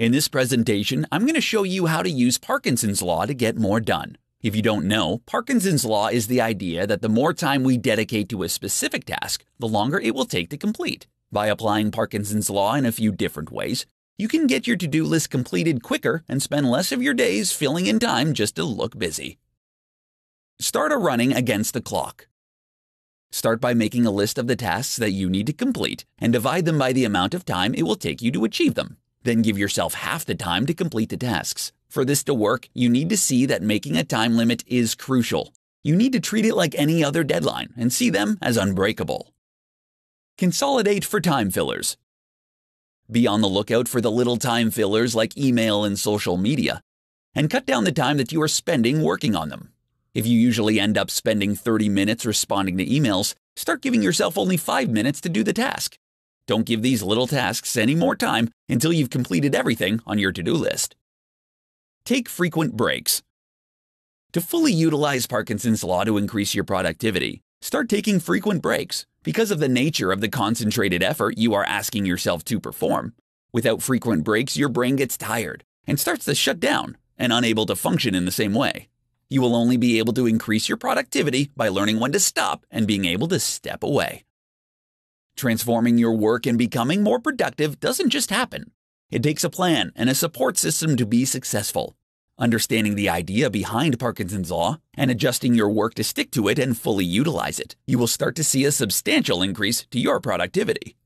In this presentation, I'm going to show you how to use Parkinson's Law to get more done. If you don't know, Parkinson's Law is the idea that the more time we dedicate to a specific task, the longer it will take to complete. By applying Parkinson's Law in a few different ways, you can get your to do list completed quicker and spend less of your days filling in time just to look busy. Start a running against the clock. Start by making a list of the tasks that you need to complete and divide them by the amount of time it will take you to achieve them. Then give yourself half the time to complete the tasks. For this to work, you need to see that making a time limit is crucial. You need to treat it like any other deadline and see them as unbreakable. Consolidate for time fillers. Be on the lookout for the little time fillers like email and social media, and cut down the time that you are spending working on them. If you usually end up spending 30 minutes responding to emails, start giving yourself only 5 minutes to do the task. Don't give these little tasks any more time until you've completed everything on your to do list. Take frequent breaks. To fully utilize Parkinson's Law to increase your productivity, start taking frequent breaks because of the nature of the concentrated effort you are asking yourself to perform. Without frequent breaks, your brain gets tired and starts to shut down and unable to function in the same way. You will only be able to increase your productivity by learning when to stop and being able to step away. Transforming your work and becoming more productive doesn't just happen. It takes a plan and a support system to be successful. Understanding the idea behind Parkinson's Law and adjusting your work to stick to it and fully utilize it, you will start to see a substantial increase to your productivity.